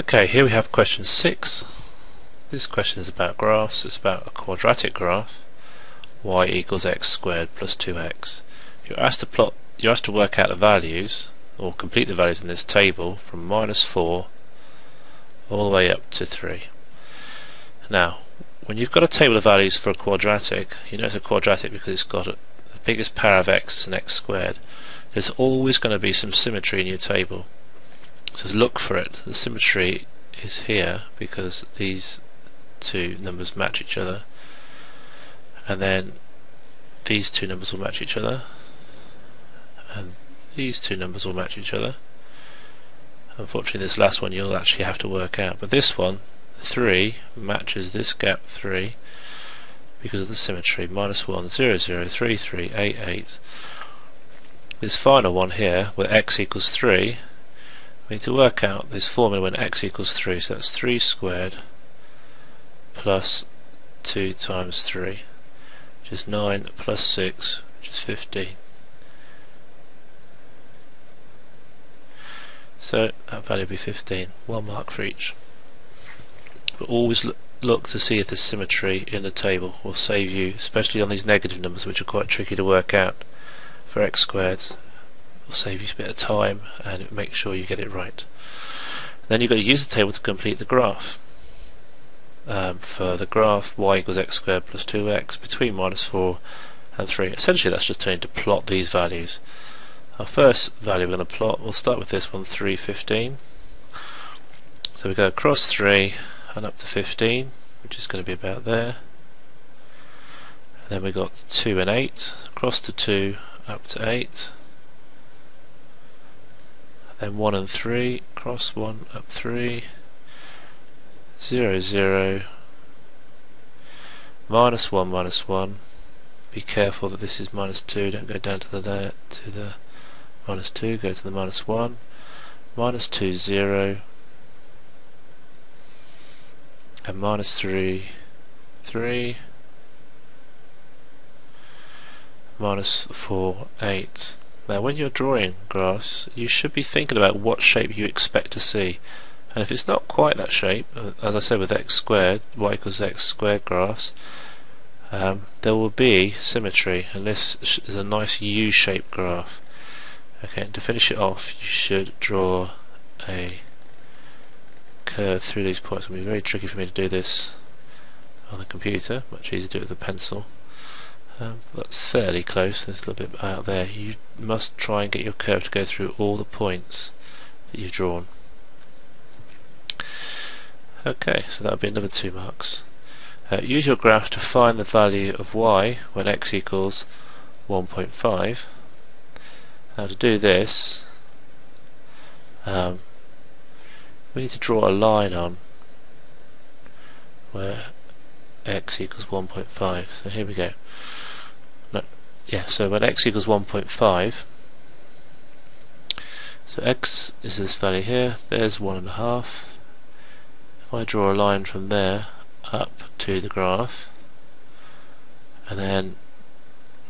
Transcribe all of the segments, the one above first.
Okay, here we have question 6. This question is about graphs. It's about a quadratic graph y equals x squared plus 2x. You're asked to plot you're asked to work out the values or complete the values in this table from minus 4 all the way up to 3. Now, when you've got a table of values for a quadratic, you know it's a quadratic because it's got a, the biggest power of x and x squared. There's always going to be some symmetry in your table. So look for it. The symmetry is here because these two numbers match each other. And then these two numbers will match each other. And these two numbers will match each other. Unfortunately this last one you'll actually have to work out. But this one, 3, matches this gap 3 because of the symmetry. Minus 1, 0, 0, 3, 3, 8, 8. This final one here, where x equals 3, we need to work out this formula when x equals 3, so that's 3 squared plus 2 times 3, which is 9 plus 6, which is 15. So that value will be 15, one mark for each. But always look, look to see if there's symmetry in the table, will save you, especially on these negative numbers which are quite tricky to work out for x squared will save you a bit of time and make sure you get it right. Then you've got to use the table to complete the graph. Um, for the graph y equals x squared plus 2x between minus 4 and 3. Essentially that's just telling to plot these values. Our first value we're going to plot, we'll start with this one, 3, 15. So we go across 3 and up to 15, which is going to be about there. And then we got 2 and 8, across to 2, up to 8 then 1 and 3, cross 1 up 3, 0, 0, minus 1, minus 1. Be careful that this is minus 2, don't go down to the there, to the minus 2, go to the minus 1, minus 2, 0, and minus 3, 3, minus 4, 8. Now when you're drawing graphs you should be thinking about what shape you expect to see. And if it's not quite that shape, uh, as I said with x squared, y equals x squared graphs um, there will be symmetry and this is a nice U-shaped graph. Okay to finish it off you should draw a curve through these points. It will be very tricky for me to do this on the computer much easier to do it with a pencil um, that's fairly close, there's a little bit out there. You must try and get your curve to go through all the points that you've drawn. Okay, so that would be another two marks. Uh, use your graph to find the value of y when x equals 1.5. Now to do this, um, we need to draw a line on where x equals 1.5. So here we go yeah, so when x equals 1.5, so x is this value here, there's one and a half. If I draw a line from there up to the graph, and then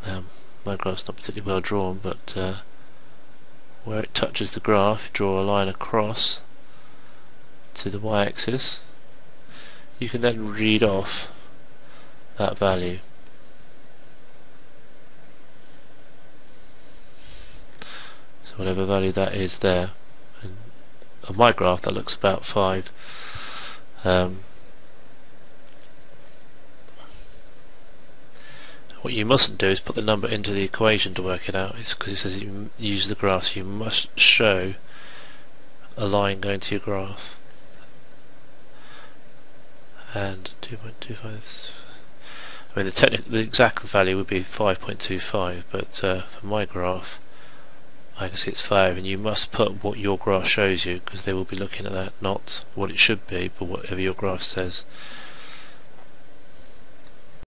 um, my graph's not particularly well drawn, but uh, where it touches the graph, draw a line across to the y-axis. You can then read off that value. Whatever value that is there. And on my graph that looks about 5. Um, what you mustn't do is put the number into the equation to work it out. It's because it says you use the graph, so you must show a line going to your graph. And 2.25. I mean, the the exact value would be 5.25, but uh, for my graph, I can see it's 5 and you must put what your graph shows you because they will be looking at that not what it should be but whatever your graph says